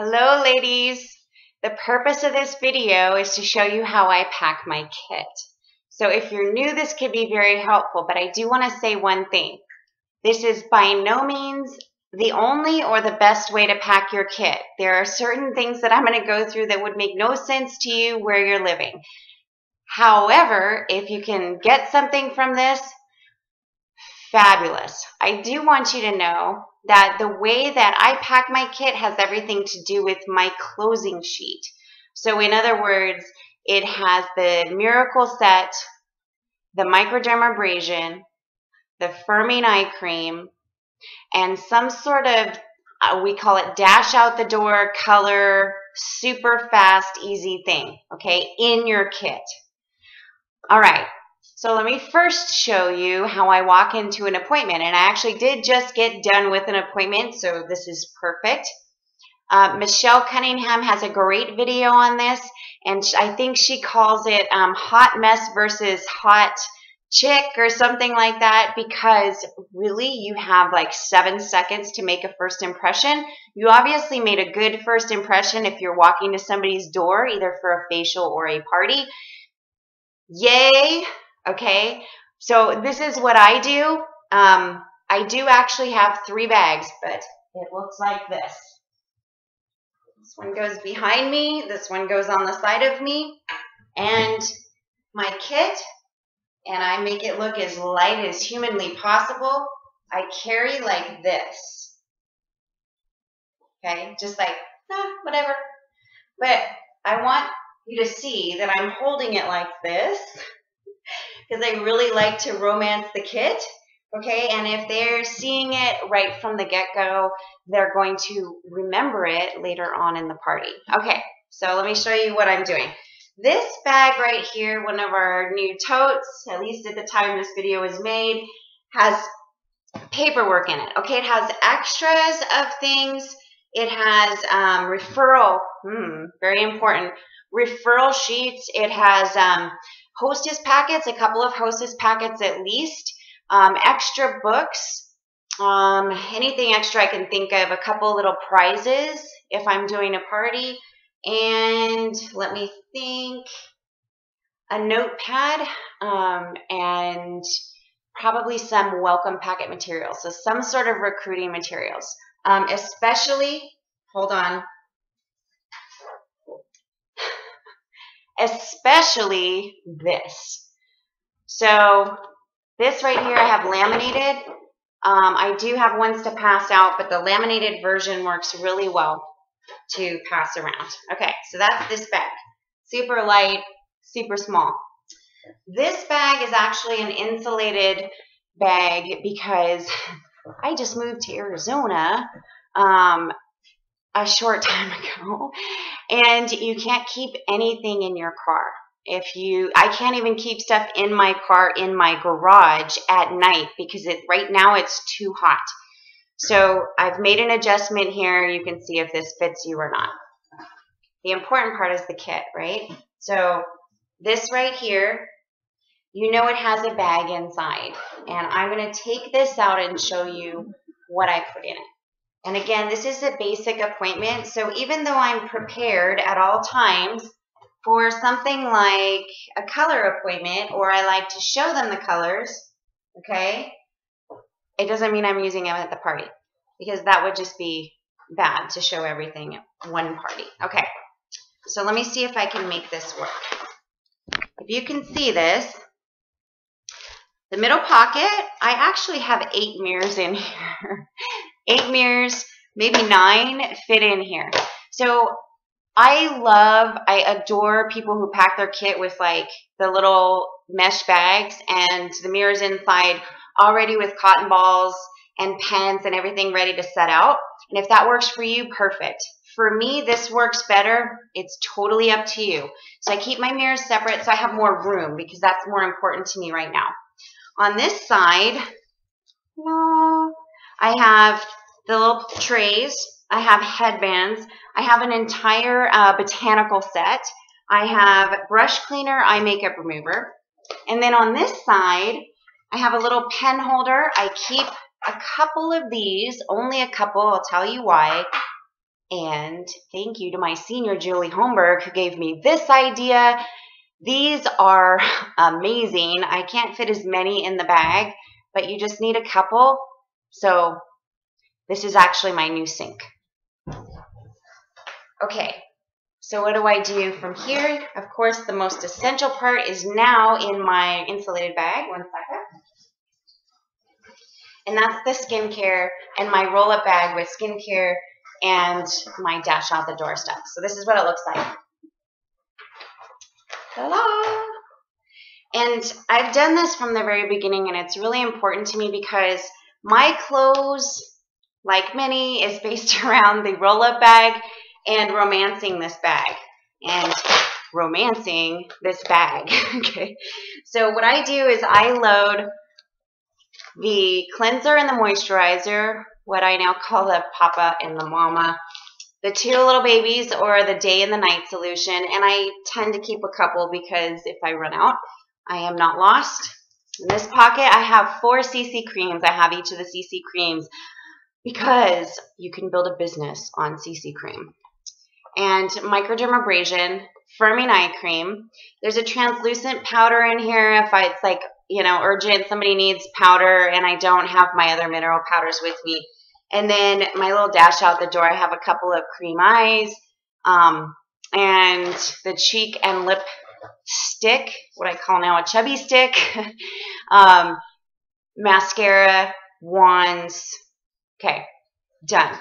Hello ladies! The purpose of this video is to show you how I pack my kit. So if you're new, this could be very helpful, but I do want to say one thing. This is by no means the only or the best way to pack your kit. There are certain things that I'm going to go through that would make no sense to you where you're living. However, if you can get something from this, fabulous. I do want you to know that the way that I pack my kit has everything to do with my closing sheet. So in other words, it has the Miracle Set, the Microdermabrasion, the Firming Eye Cream, and some sort of, uh, we call it dash out the door color, super fast, easy thing, okay, in your kit. All right, so let me first show you how I walk into an appointment. And I actually did just get done with an appointment, so this is perfect. Uh, Michelle Cunningham has a great video on this, and I think she calls it um, hot mess versus hot chick or something like that because really you have like seven seconds to make a first impression. You obviously made a good first impression if you're walking to somebody's door, either for a facial or a party. Yay! Okay, so this is what I do. Um, I do actually have three bags, but it looks like this. This one goes behind me, this one goes on the side of me, and my kit, and I make it look as light as humanly possible. I carry like this. Okay, just like, ah, whatever. But I want you to see that I'm holding it like this because I really like to romance the kit. Okay, and if they're seeing it right from the get-go, they're going to remember it later on in the party. Okay, so let me show you what I'm doing. This bag right here, one of our new totes, at least at the time this video was made, has paperwork in it. Okay, it has extras of things. It has um, referral, hmm, very important, referral sheets. It has um, hostess packets, a couple of hostess packets at least, um, extra books, um, anything extra I can think of, a couple little prizes if I'm doing a party, and let me think, a notepad, um, and probably some welcome packet materials, so some sort of recruiting materials, um, especially, hold on, especially this. So this right here I have laminated. Um, I do have ones to pass out, but the laminated version works really well to pass around. Okay, so that's this bag. Super light, super small. This bag is actually an insulated bag because I just moved to Arizona um, a short time ago and you can't keep anything in your car. If you i can't even keep stuff in my car in my garage at night because it right now it's too hot. So i've made an adjustment here. You can see if this fits you or not. The important part is the kit right? So this right here you know it has a bag inside and i'm going to take this out and show you what i put in it and again, this is a basic appointment. So even though I'm prepared at all times for something like a color appointment or I like to show them the colors, okay, it doesn't mean I'm using them at the party because that would just be bad to show everything at one party. Okay, so let me see if I can make this work. If you can see this, the middle pocket, I actually have eight mirrors in here eight mirrors, maybe nine fit in here. So I love, I adore people who pack their kit with like the little mesh bags and the mirrors inside already with cotton balls and pens and everything ready to set out. And if that works for you, perfect. For me, this works better. It's totally up to you. So I keep my mirrors separate so I have more room because that's more important to me right now. On this side, I have the little trays. I have headbands. I have an entire uh, botanical set. I have brush cleaner, eye makeup remover. And then on this side, I have a little pen holder. I keep a couple of these, only a couple, I'll tell you why. And thank you to my senior, Julie Holmberg, who gave me this idea. These are amazing. I can't fit as many in the bag, but you just need a couple. So this is actually my new sink. Okay, so what do I do from here? Of course, the most essential part is now in my insulated bag. One second. And that's the skincare and my roll-up bag with skincare and my dash out the door stuff. So this is what it looks like. Ta-da! And I've done this from the very beginning, and it's really important to me because my close, like many, is based around the roll-up bag and romancing this bag. And romancing this bag. okay. So what I do is I load the cleanser and the moisturizer, what I now call the Papa and the Mama, the two little babies or the day and the night solution. And I tend to keep a couple because if I run out, I am not lost. In this pocket, I have four CC creams. I have each of the CC creams because you can build a business on CC cream. And microdermabrasion, firming eye cream. There's a translucent powder in here if I, it's like you know, urgent, somebody needs powder and I don't have my other mineral powders with me. And then my little dash out the door, I have a couple of cream eyes um, and the cheek and lip stick, what I call now a chubby stick, um, mascara, wands. Okay, done.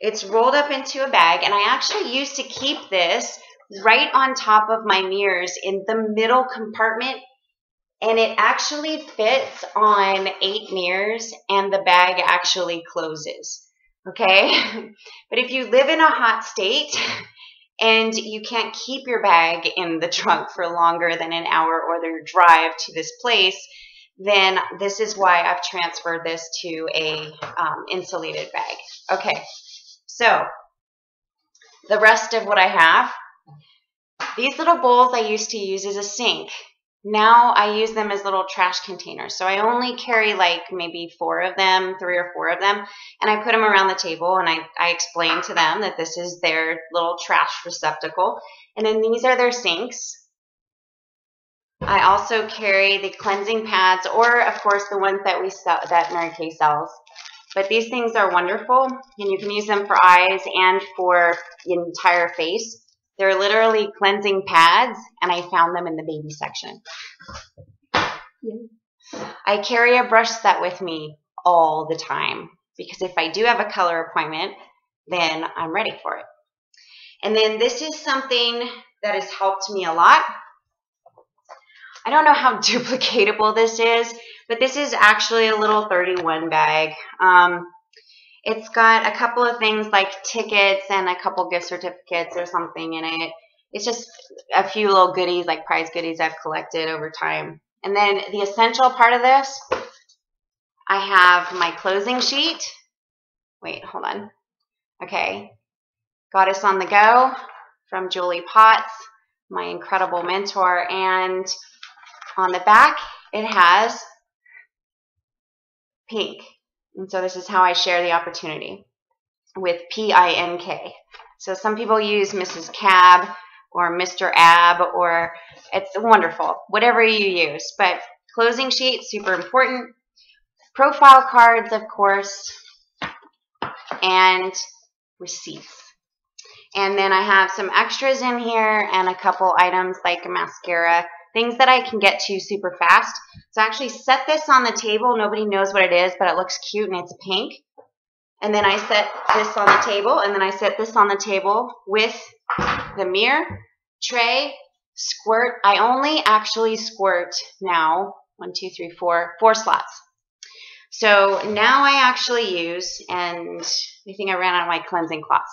It's rolled up into a bag and I actually used to keep this right on top of my mirrors in the middle compartment and it actually fits on eight mirrors and the bag actually closes. Okay. but if you live in a hot state and you can't keep your bag in the trunk for longer than an hour or their drive to this place, then this is why I've transferred this to a um, insulated bag. Okay. So the rest of what I have, these little bowls I used to use as a sink. Now I use them as little trash containers. So I only carry like maybe four of them, three or four of them, and I put them around the table and I, I explain to them that this is their little trash receptacle. And then these are their sinks. I also carry the cleansing pads or of course the ones that we sell that Mary Kay sells. But these things are wonderful and you can use them for eyes and for the entire face. They're literally cleansing pads, and I found them in the baby section. I carry a brush set with me all the time because if I do have a color appointment, then I'm ready for it. And then this is something that has helped me a lot. I don't know how duplicatable this is, but this is actually a little 31 bag. Um, it's got a couple of things like tickets and a couple gift certificates or something in it. It's just a few little goodies, like prize goodies I've collected over time. And then the essential part of this, I have my closing sheet. Wait, hold on. Okay. Goddess on the Go from Julie Potts, my incredible mentor. And on the back, it has pink. And so this is how I share the opportunity with P-I-N-K. So some people use Mrs. Cab or Mr. Ab or it's wonderful, whatever you use. But closing sheet, super important. Profile cards, of course, and receipts. And then I have some extras in here and a couple items like mascara things that I can get to super fast. So I actually set this on the table. Nobody knows what it is, but it looks cute and it's pink. And then I set this on the table, and then I set this on the table with the mirror, tray, squirt. I only actually squirt now, one, two, three, four, four slots. So now I actually use, and I think I ran out of my cleansing cloths.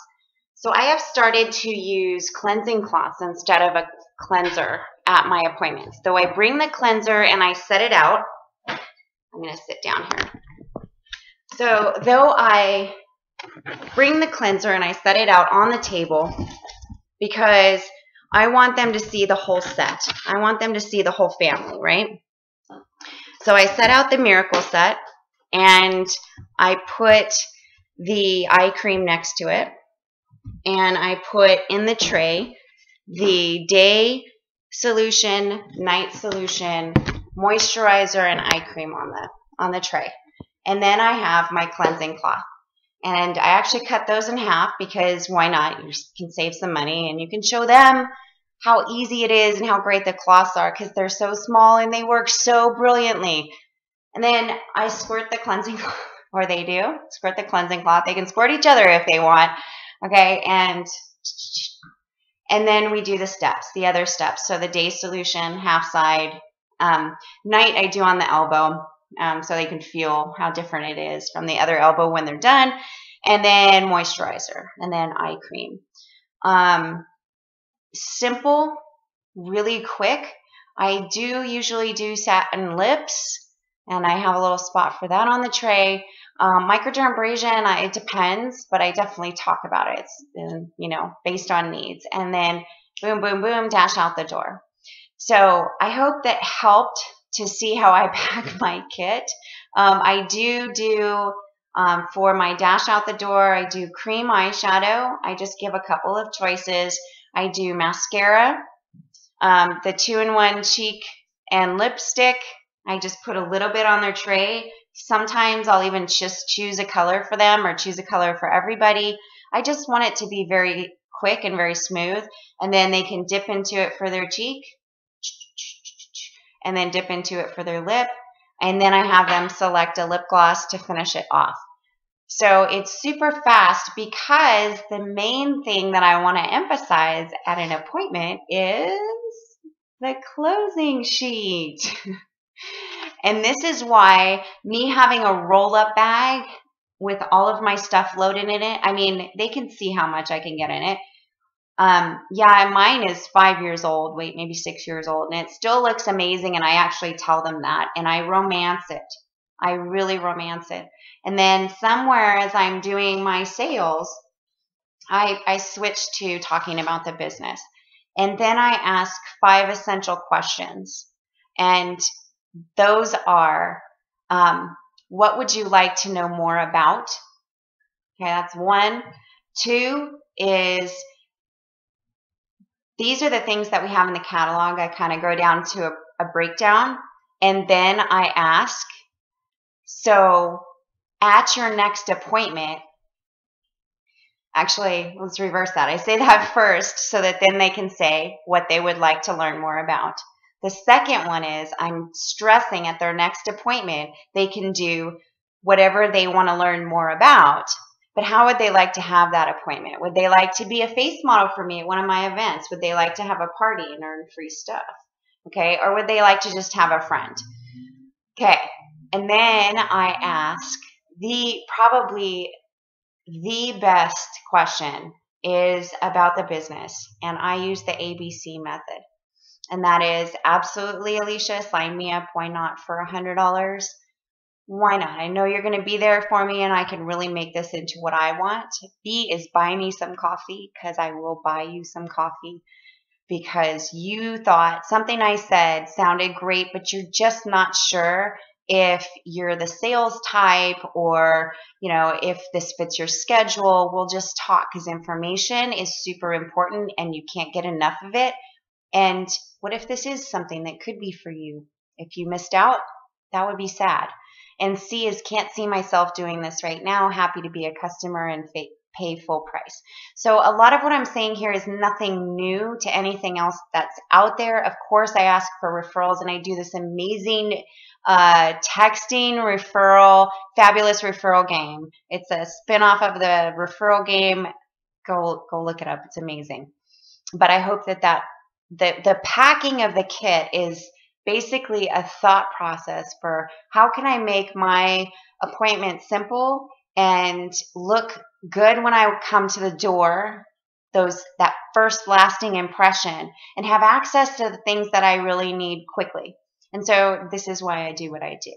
So I have started to use cleansing cloths instead of a cleanser at my appointments. So I bring the cleanser and I set it out, I'm going to sit down here. So though I bring the cleanser and I set it out on the table because I want them to see the whole set. I want them to see the whole family, right? So I set out the miracle set and I put the eye cream next to it. and I put in the tray the day solution, night solution, moisturizer, and eye cream on the on the tray. And then I have my cleansing cloth. And I actually cut those in half because why not? You can save some money and you can show them how easy it is and how great the cloths are because they're so small and they work so brilliantly. And then I squirt the cleansing cloth, or they do, squirt the cleansing cloth. They can squirt each other if they want. Okay, and and then we do the steps, the other steps. So the day solution, half side. Um, night I do on the elbow um, so they can feel how different it is from the other elbow when they're done. And then moisturizer and then eye cream. Um, simple, really quick. I do usually do satin lips and I have a little spot for that on the tray. Um, microdermabrasion, it depends, but I definitely talk about it. It's, you know, based on needs. And then boom, boom, boom, dash out the door. So I hope that helped to see how I pack my kit. Um, I do do um, for my dash out the door, I do cream eyeshadow. I just give a couple of choices. I do mascara, um, the two-in-one cheek and lipstick. I just put a little bit on their tray. Sometimes I'll even just choose a color for them or choose a color for everybody. I just want it to be very quick and very smooth. And then they can dip into it for their cheek and then dip into it for their lip. And then I have them select a lip gloss to finish it off. So it's super fast because the main thing that I want to emphasize at an appointment is the closing sheet. and this is why me having a roll up bag with all of my stuff loaded in it, I mean, they can see how much I can get in it. Um, yeah, mine is five years old, wait, maybe six years old, and it still looks amazing. And I actually tell them that, and I romance it. I really romance it. And then somewhere as I'm doing my sales, I, I switch to talking about the business. And then I ask five essential questions. And those are um, what would you like to know more about? Okay, that's one. Two is these are the things that we have in the catalog. I kind of go down to a, a breakdown and then I ask, so at your next appointment, actually, let's reverse that. I say that first so that then they can say what they would like to learn more about. The second one is I'm stressing at their next appointment, they can do whatever they want to learn more about but how would they like to have that appointment? Would they like to be a face model for me at one of my events? Would they like to have a party and earn free stuff? Okay. Or would they like to just have a friend? Okay. And then I ask the probably the best question is about the business. And I use the ABC method. And that is absolutely, Alicia, sign me up. Why not for a $100? why not? I know you're going to be there for me and I can really make this into what I want. B is buy me some coffee because I will buy you some coffee because you thought something I said sounded great, but you're just not sure if you're the sales type or, you know, if this fits your schedule. We'll just talk because information is super important and you can't get enough of it. And what if this is something that could be for you? If you missed out, that would be sad. And C is can't see myself doing this right now. Happy to be a customer and pay full price. So a lot of what I'm saying here is nothing new to anything else that's out there. Of course, I ask for referrals and I do this amazing uh, texting referral, fabulous referral game. It's a spinoff of the referral game. Go, go look it up. It's amazing. But I hope that that the, the packing of the kit is basically a thought process for how can I make my appointment simple and look good when I come to the door those that first lasting impression and have access to the things that I really need quickly. And so this is why I do what I do.